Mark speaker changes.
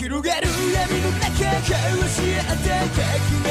Speaker 1: 広がる闇の中交わし合って